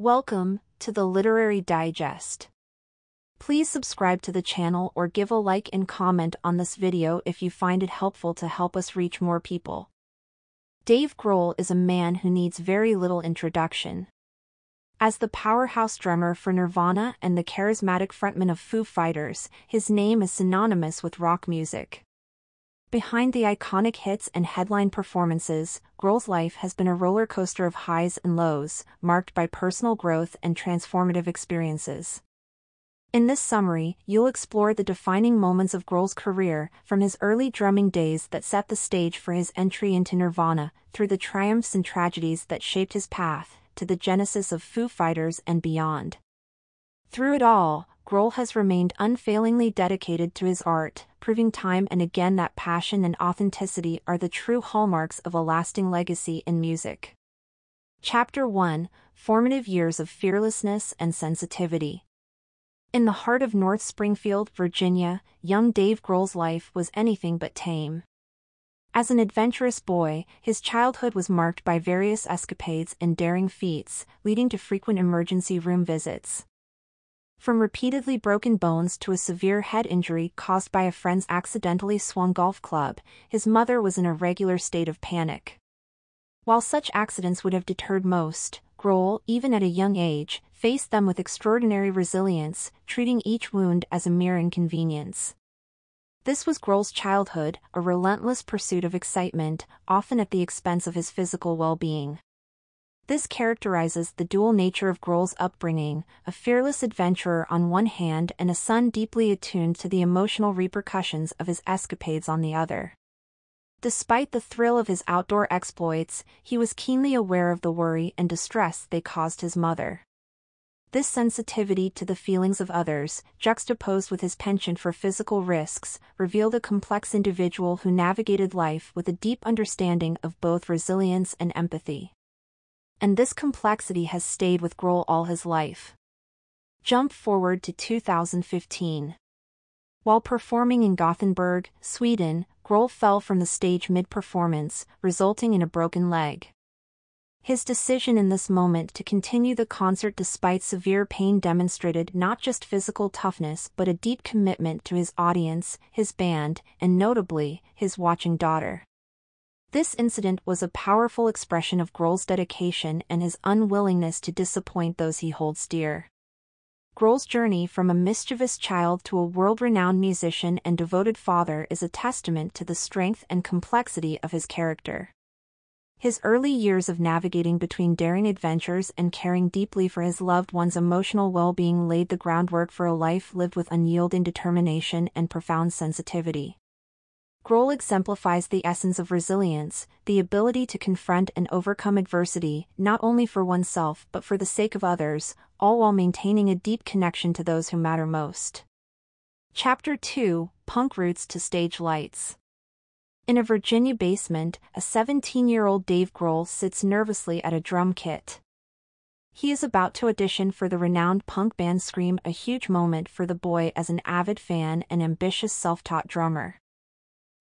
Welcome to the Literary Digest. Please subscribe to the channel or give a like and comment on this video if you find it helpful to help us reach more people. Dave Grohl is a man who needs very little introduction. As the powerhouse drummer for Nirvana and the charismatic frontman of Foo Fighters, his name is synonymous with rock music. Behind the iconic hits and headline performances, Grohl's life has been a roller coaster of highs and lows, marked by personal growth and transformative experiences. In this summary, you'll explore the defining moments of Grohl's career, from his early drumming days that set the stage for his entry into Nirvana, through the triumphs and tragedies that shaped his path, to the genesis of Foo Fighters and beyond. Through it all, Grohl has remained unfailingly dedicated to his art, proving time and again that passion and authenticity are the true hallmarks of a lasting legacy in music. Chapter 1 Formative Years of Fearlessness and Sensitivity. In the heart of North Springfield, Virginia, young Dave Grohl's life was anything but tame. As an adventurous boy, his childhood was marked by various escapades and daring feats, leading to frequent emergency room visits. From repeatedly broken bones to a severe head injury caused by a friend's accidentally swung golf club, his mother was in a regular state of panic. While such accidents would have deterred most, Grohl, even at a young age, faced them with extraordinary resilience, treating each wound as a mere inconvenience. This was Grohl's childhood, a relentless pursuit of excitement, often at the expense of his physical well-being. This characterizes the dual nature of Grohl's upbringing, a fearless adventurer on one hand and a son deeply attuned to the emotional repercussions of his escapades on the other. Despite the thrill of his outdoor exploits, he was keenly aware of the worry and distress they caused his mother. This sensitivity to the feelings of others, juxtaposed with his penchant for physical risks, revealed a complex individual who navigated life with a deep understanding of both resilience and empathy and this complexity has stayed with Grohl all his life. Jump forward to 2015. While performing in Gothenburg, Sweden, Grohl fell from the stage mid-performance, resulting in a broken leg. His decision in this moment to continue the concert despite severe pain demonstrated not just physical toughness but a deep commitment to his audience, his band, and notably, his watching daughter. This incident was a powerful expression of Grohl's dedication and his unwillingness to disappoint those he holds dear. Grohl's journey from a mischievous child to a world-renowned musician and devoted father is a testament to the strength and complexity of his character. His early years of navigating between daring adventures and caring deeply for his loved one's emotional well-being laid the groundwork for a life lived with unyielding determination and profound sensitivity. Grohl exemplifies the essence of resilience, the ability to confront and overcome adversity, not only for oneself but for the sake of others, all while maintaining a deep connection to those who matter most. Chapter 2 Punk Roots to Stage Lights In a Virginia basement, a 17-year-old Dave Grohl sits nervously at a drum kit. He is about to audition for the renowned punk band Scream, a huge moment for the boy as an avid fan and ambitious self-taught drummer.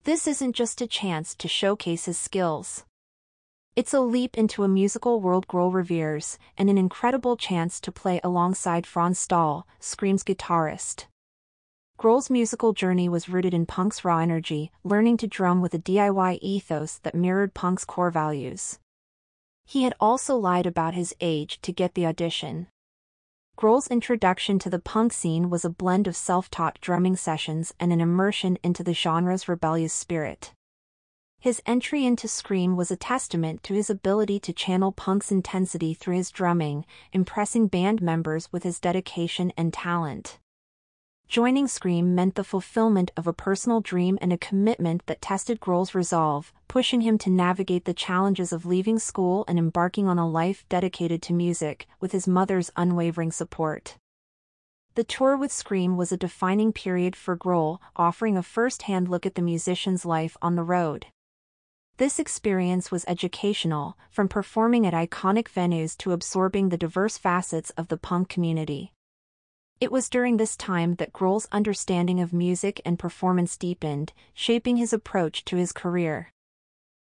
This isn't just a chance to showcase his skills. It's a leap into a musical world Grohl reveres, and an incredible chance to play alongside Franz Stahl, Scream's guitarist. Grohl's musical journey was rooted in punk's raw energy, learning to drum with a DIY ethos that mirrored punk's core values. He had also lied about his age to get the audition, Grohl's introduction to the punk scene was a blend of self-taught drumming sessions and an immersion into the genre's rebellious spirit. His entry into Scream was a testament to his ability to channel punk's intensity through his drumming, impressing band members with his dedication and talent. Joining Scream meant the fulfillment of a personal dream and a commitment that tested Grohl's resolve, pushing him to navigate the challenges of leaving school and embarking on a life dedicated to music, with his mother's unwavering support. The tour with Scream was a defining period for Grohl, offering a first-hand look at the musician's life on the road. This experience was educational, from performing at iconic venues to absorbing the diverse facets of the punk community. It was during this time that Grohl's understanding of music and performance deepened, shaping his approach to his career.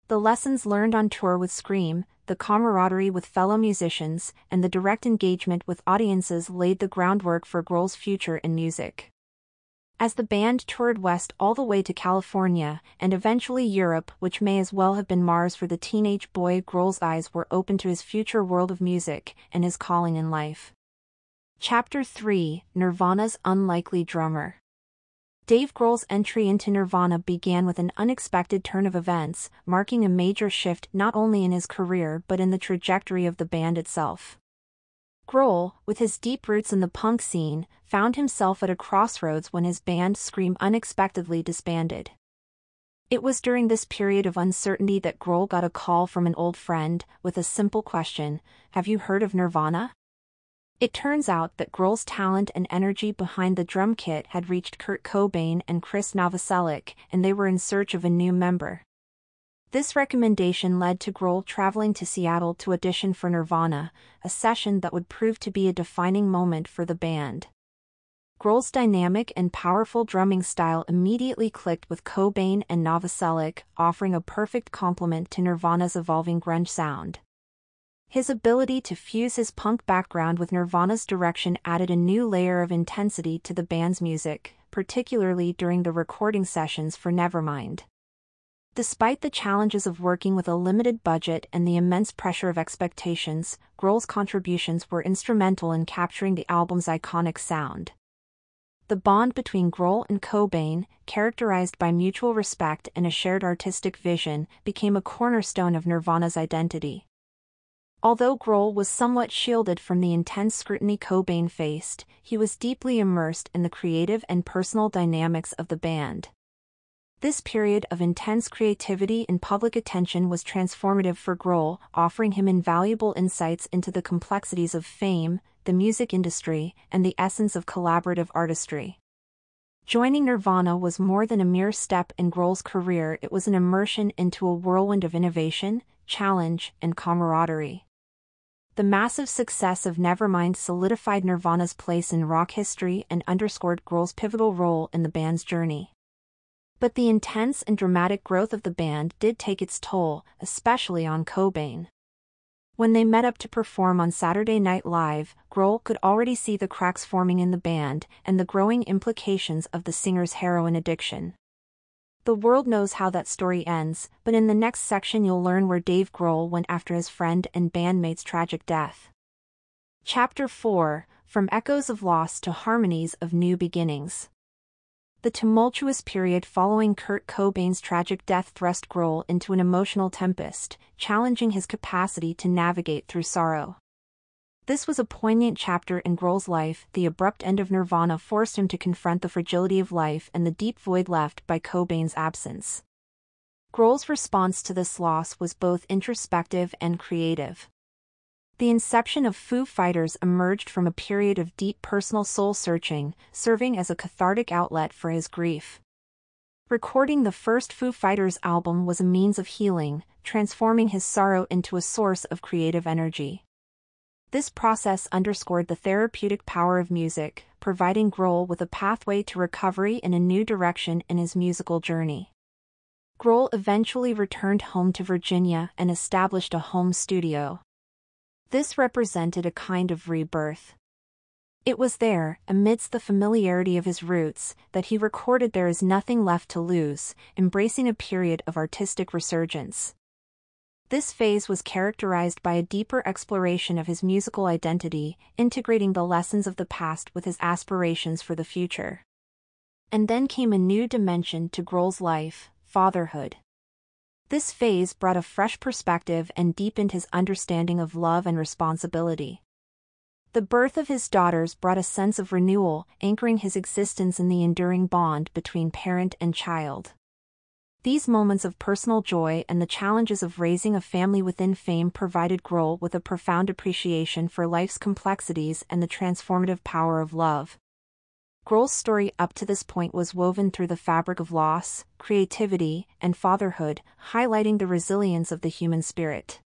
The lessons learned on tour with Scream, the camaraderie with fellow musicians, and the direct engagement with audiences laid the groundwork for Grohl's future in music. As the band toured west all the way to California, and eventually Europe which may as well have been Mars for the teenage boy Grohl's eyes were open to his future world of music and his calling in life. Chapter 3 Nirvana's Unlikely Drummer Dave Grohl's entry into Nirvana began with an unexpected turn of events, marking a major shift not only in his career but in the trajectory of the band itself. Grohl, with his deep roots in the punk scene, found himself at a crossroads when his band Scream unexpectedly disbanded. It was during this period of uncertainty that Grohl got a call from an old friend with a simple question Have you heard of Nirvana? It turns out that Grohl's talent and energy behind the drum kit had reached Kurt Cobain and Chris Novoselic, and they were in search of a new member. This recommendation led to Grohl traveling to Seattle to audition for Nirvana, a session that would prove to be a defining moment for the band. Grohl's dynamic and powerful drumming style immediately clicked with Cobain and Novoselic, offering a perfect complement to Nirvana's evolving grunge sound. His ability to fuse his punk background with Nirvana's direction added a new layer of intensity to the band's music, particularly during the recording sessions for Nevermind. Despite the challenges of working with a limited budget and the immense pressure of expectations, Grohl's contributions were instrumental in capturing the album's iconic sound. The bond between Grohl and Cobain, characterized by mutual respect and a shared artistic vision, became a cornerstone of Nirvana's identity. Although Grohl was somewhat shielded from the intense scrutiny Cobain faced, he was deeply immersed in the creative and personal dynamics of the band. This period of intense creativity and public attention was transformative for Grohl, offering him invaluable insights into the complexities of fame, the music industry, and the essence of collaborative artistry. Joining Nirvana was more than a mere step in Grohl's career, it was an immersion into a whirlwind of innovation, challenge, and camaraderie. The massive success of Nevermind solidified Nirvana's place in rock history and underscored Grohl's pivotal role in the band's journey. But the intense and dramatic growth of the band did take its toll, especially on Cobain. When they met up to perform on Saturday Night Live, Grohl could already see the cracks forming in the band and the growing implications of the singer's heroin addiction. The world knows how that story ends, but in the next section you'll learn where Dave Grohl went after his friend and bandmate's tragic death. Chapter 4 From Echoes of Loss to Harmonies of New Beginnings. The tumultuous period following Kurt Cobain's tragic death thrust Grohl into an emotional tempest, challenging his capacity to navigate through sorrow. This was a poignant chapter in Grohl's life. The abrupt end of Nirvana forced him to confront the fragility of life and the deep void left by Cobain's absence. Grohl's response to this loss was both introspective and creative. The inception of Foo Fighters emerged from a period of deep personal soul searching, serving as a cathartic outlet for his grief. Recording the first Foo Fighters album was a means of healing, transforming his sorrow into a source of creative energy. This process underscored the therapeutic power of music, providing Grohl with a pathway to recovery in a new direction in his musical journey. Grohl eventually returned home to Virginia and established a home studio. This represented a kind of rebirth. It was there, amidst the familiarity of his roots, that he recorded There Is Nothing Left to Lose, embracing a period of artistic resurgence. This phase was characterized by a deeper exploration of his musical identity, integrating the lessons of the past with his aspirations for the future. And then came a new dimension to Grohl's life, fatherhood. This phase brought a fresh perspective and deepened his understanding of love and responsibility. The birth of his daughters brought a sense of renewal, anchoring his existence in the enduring bond between parent and child. These moments of personal joy and the challenges of raising a family within fame provided Grohl with a profound appreciation for life's complexities and the transformative power of love. Grohl's story up to this point was woven through the fabric of loss, creativity, and fatherhood, highlighting the resilience of the human spirit.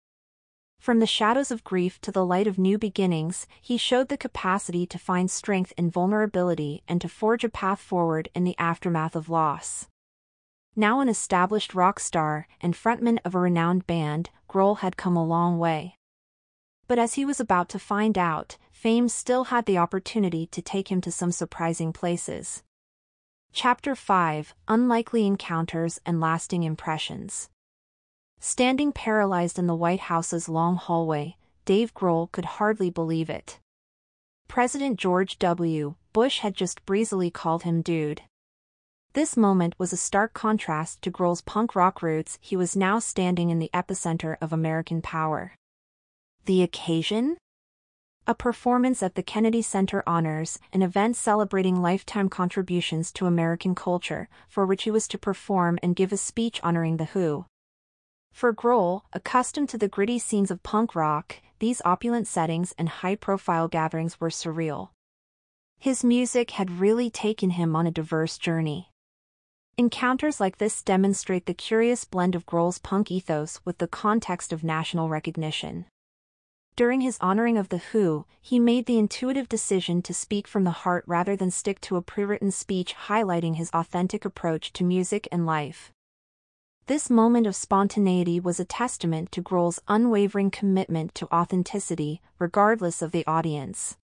From the shadows of grief to the light of new beginnings, he showed the capacity to find strength in vulnerability and to forge a path forward in the aftermath of loss. Now an established rock star and frontman of a renowned band, Grohl had come a long way. But as he was about to find out, fame still had the opportunity to take him to some surprising places. Chapter 5 Unlikely Encounters and Lasting Impressions Standing paralyzed in the White House's long hallway, Dave Grohl could hardly believe it. President George W. Bush had just breezily called him dude. This moment was a stark contrast to Grohl's punk rock roots he was now standing in the epicenter of American power. The occasion? A performance at the Kennedy Center Honors, an event celebrating lifetime contributions to American culture, for which he was to perform and give a speech honoring The Who. For Grohl, accustomed to the gritty scenes of punk rock, these opulent settings and high-profile gatherings were surreal. His music had really taken him on a diverse journey. Encounters like this demonstrate the curious blend of Grohl's punk ethos with the context of national recognition. During his honoring of The Who, he made the intuitive decision to speak from the heart rather than stick to a pre-written speech highlighting his authentic approach to music and life. This moment of spontaneity was a testament to Grohl's unwavering commitment to authenticity, regardless of the audience.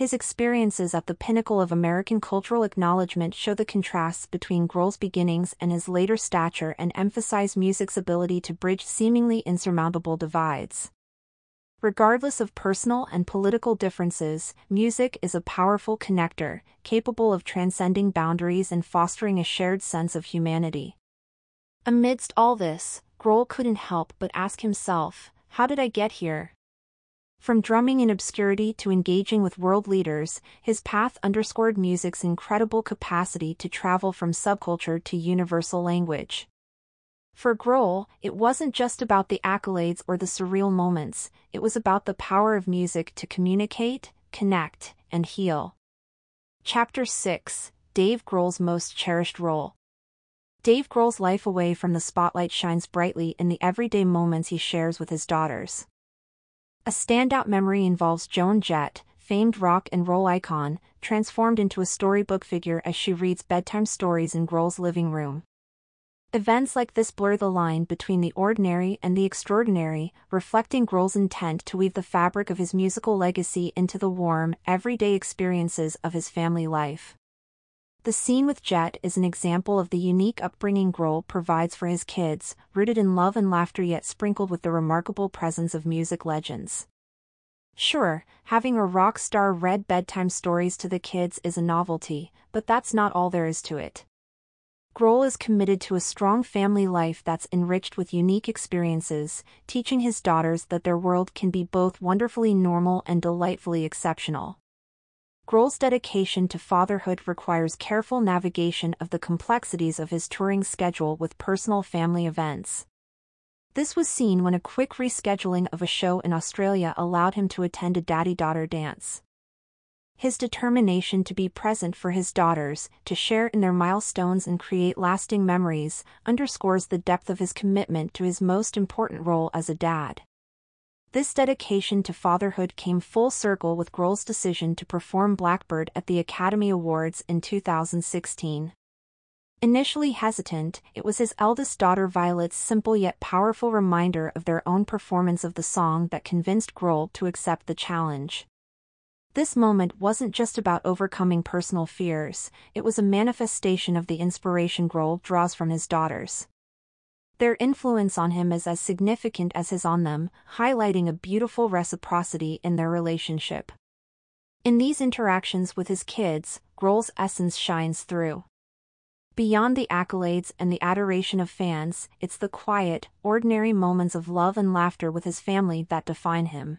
His experiences at the pinnacle of American cultural acknowledgement show the contrasts between Grohl's beginnings and his later stature and emphasize music's ability to bridge seemingly insurmountable divides. Regardless of personal and political differences, music is a powerful connector, capable of transcending boundaries and fostering a shared sense of humanity. Amidst all this, Grohl couldn't help but ask himself, how did I get here? From drumming in obscurity to engaging with world leaders, his path underscored music's incredible capacity to travel from subculture to universal language. For Grohl, it wasn't just about the accolades or the surreal moments, it was about the power of music to communicate, connect, and heal. Chapter 6 Dave Grohl's Most Cherished Role Dave Grohl's life away from the spotlight shines brightly in the everyday moments he shares with his daughters. A standout memory involves Joan Jett, famed rock and roll icon, transformed into a storybook figure as she reads bedtime stories in Grohl's living room. Events like this blur the line between the ordinary and the extraordinary, reflecting Grohl's intent to weave the fabric of his musical legacy into the warm, everyday experiences of his family life. The scene with Jett is an example of the unique upbringing Grohl provides for his kids, rooted in love and laughter yet sprinkled with the remarkable presence of music legends. Sure, having a rock star read bedtime stories to the kids is a novelty, but that's not all there is to it. Grohl is committed to a strong family life that's enriched with unique experiences, teaching his daughters that their world can be both wonderfully normal and delightfully exceptional. Grohl's dedication to fatherhood requires careful navigation of the complexities of his touring schedule with personal family events. This was seen when a quick rescheduling of a show in Australia allowed him to attend a daddy-daughter dance. His determination to be present for his daughters, to share in their milestones and create lasting memories, underscores the depth of his commitment to his most important role as a dad. This dedication to fatherhood came full circle with Grohl's decision to perform Blackbird at the Academy Awards in 2016. Initially hesitant, it was his eldest daughter Violet's simple yet powerful reminder of their own performance of the song that convinced Grohl to accept the challenge. This moment wasn't just about overcoming personal fears, it was a manifestation of the inspiration Grohl draws from his daughters. Their influence on him is as significant as his on them, highlighting a beautiful reciprocity in their relationship. In these interactions with his kids, Grohl's essence shines through. Beyond the accolades and the adoration of fans, it's the quiet, ordinary moments of love and laughter with his family that define him.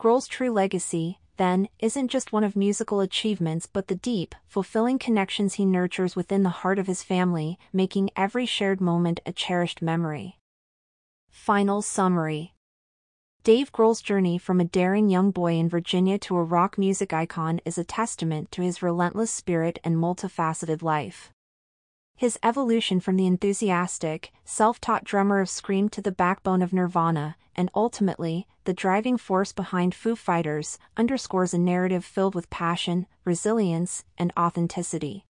Grohl's true legacy, then, isn't just one of musical achievements but the deep, fulfilling connections he nurtures within the heart of his family, making every shared moment a cherished memory. Final Summary Dave Grohl's journey from a daring young boy in Virginia to a rock music icon is a testament to his relentless spirit and multifaceted life. His evolution from the enthusiastic, self-taught drummer of Scream to the backbone of Nirvana, and ultimately, the driving force behind Foo Fighters, underscores a narrative filled with passion, resilience, and authenticity.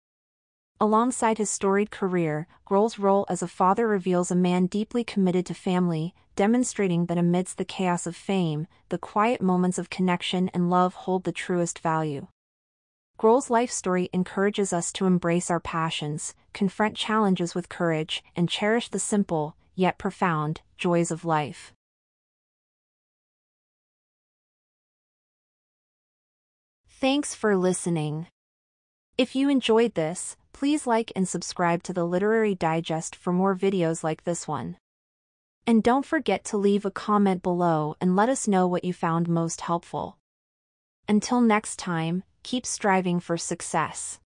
Alongside his storied career, Grohl's role as a father reveals a man deeply committed to family, demonstrating that amidst the chaos of fame, the quiet moments of connection and love hold the truest value. Grohl's life story encourages us to embrace our passions, confront challenges with courage, and cherish the simple, yet profound, joys of life. Thanks for listening. If you enjoyed this, please like and subscribe to the Literary Digest for more videos like this one. And don't forget to leave a comment below and let us know what you found most helpful. Until next time, keep striving for success.